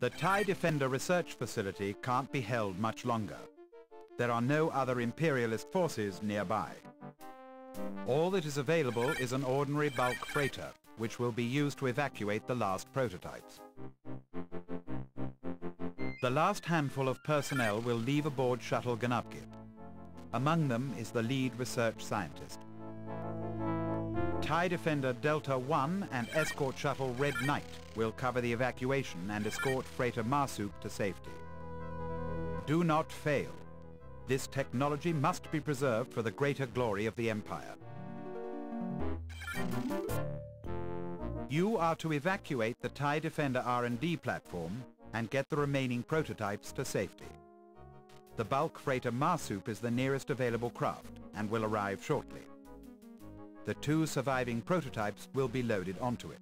The TIE Defender research facility can't be held much longer. There are no other imperialist forces nearby. All that is available is an ordinary bulk freighter, which will be used to evacuate the last prototypes. The last handful of personnel will leave aboard Shuttle Gnubgit. Among them is the lead research scientist. TIE Defender Delta 1 and escort shuttle Red Knight will cover the evacuation and escort freighter Marsup to safety. Do not fail. This technology must be preserved for the greater glory of the Empire. You are to evacuate the TIE Defender R&D platform and get the remaining prototypes to safety. The bulk freighter Marsup is the nearest available craft and will arrive shortly. The two surviving prototypes will be loaded onto it.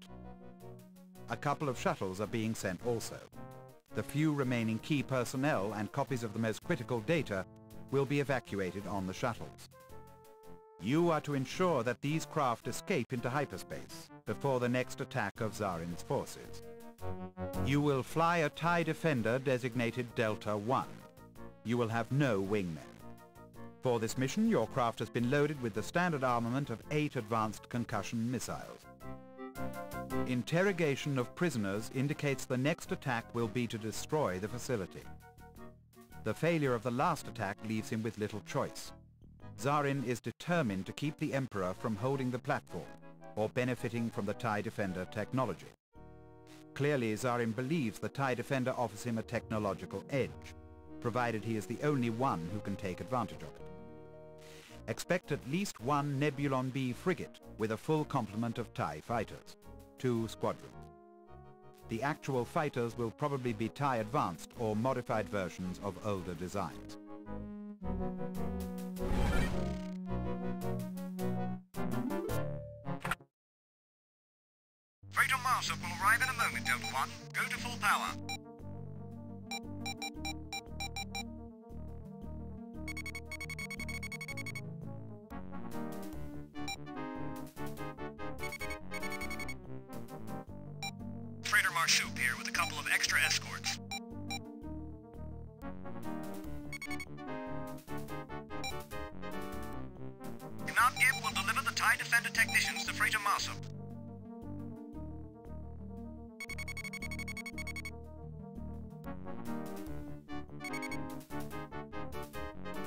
A couple of shuttles are being sent also. The few remaining key personnel and copies of the most critical data will be evacuated on the shuttles. You are to ensure that these craft escape into hyperspace before the next attack of Zaarin's forces. You will fly a TIE Defender designated Delta 1. You will have no wingmen. For this mission, your craft has been loaded with the standard armament of eight advanced concussion missiles. Interrogation of prisoners indicates the next attack will be to destroy the facility. The failure of the last attack leaves him with little choice. Zaarin is determined to keep the Emperor from holding the platform or benefiting from the TIE Defender technology. Clearly, Zaarin believes the TIE Defender offers him a technological edge, provided he is the only one who can take advantage of it. Expect at least one Nebulon B frigate with a full complement of TIE fighters, two squadrons. The actual fighters will probably be TIE Advanced or modified versions of older designs. Freighter Marsup will arrive in a moment, Delta One. Go to full power. Marsup here with a couple of extra escorts. Gnubgib will deliver the TIE Defender technicians to Freighter Marsup.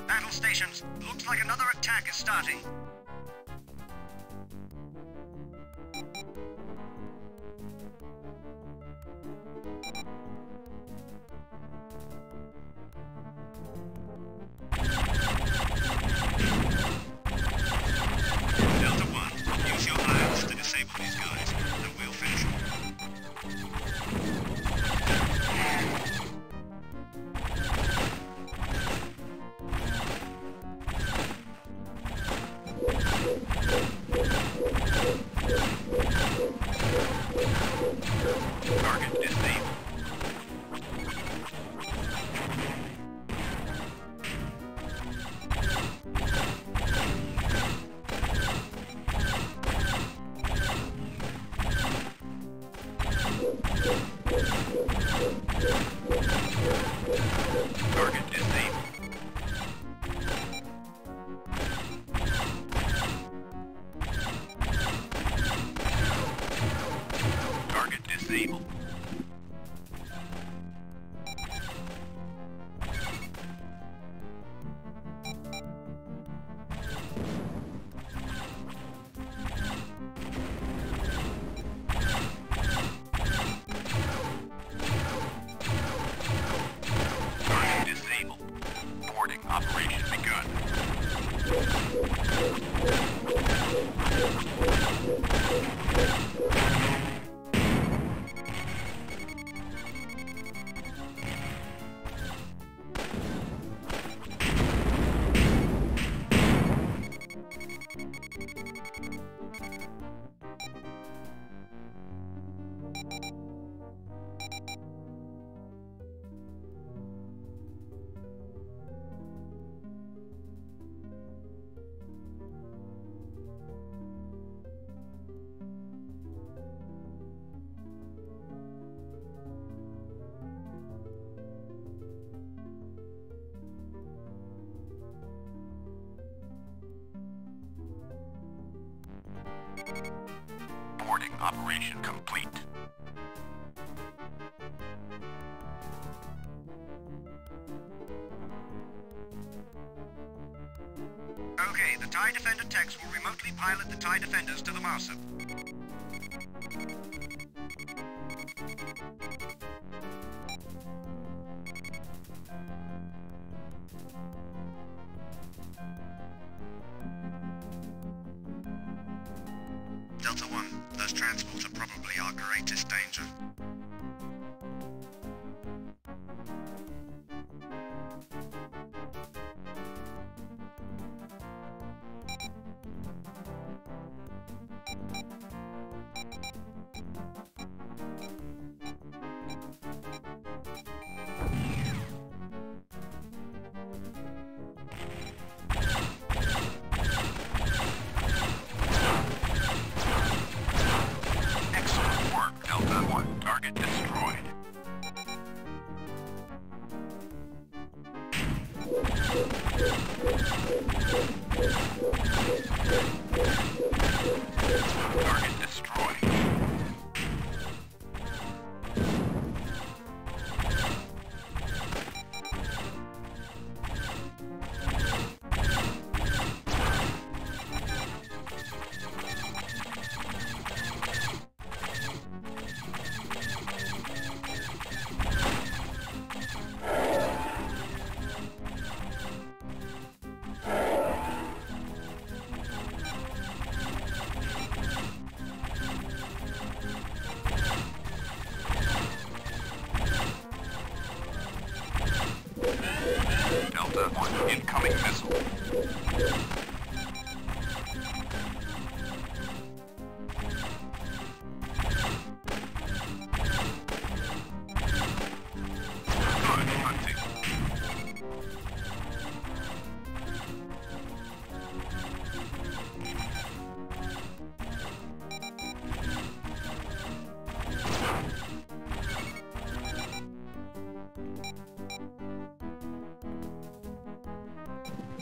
Battle stations. Looks like another attack is starting. Operation complete. Okay, the TIE Defender techs will remotely pilot the TIE Defenders to the Marsup.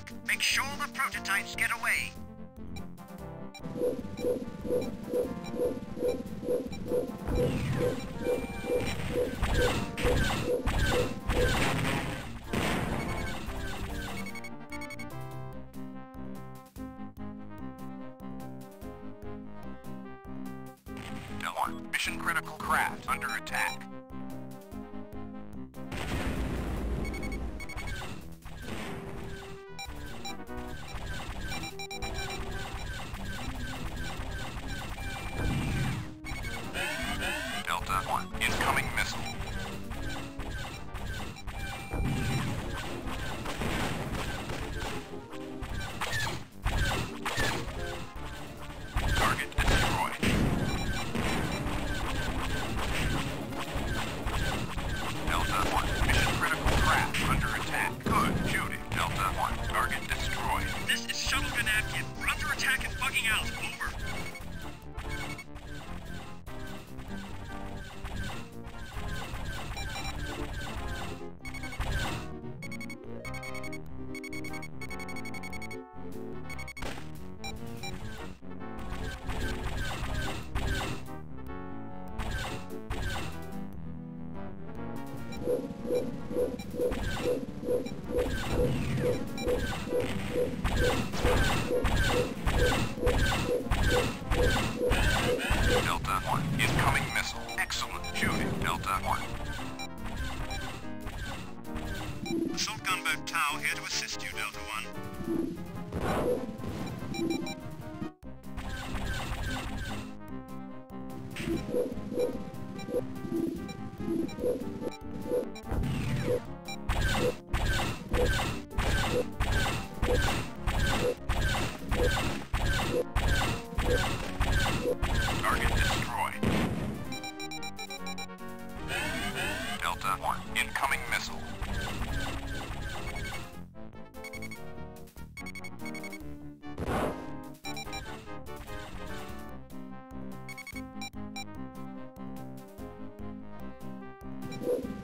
back. Make sure the prototypes get away. one. Delta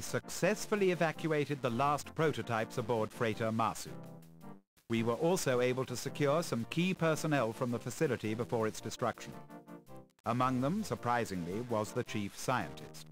We successfully evacuated the last prototypes aboard freighter Marsup. We were also able to secure some key personnel from the facility before its destruction. Among them, surprisingly, was the chief scientist.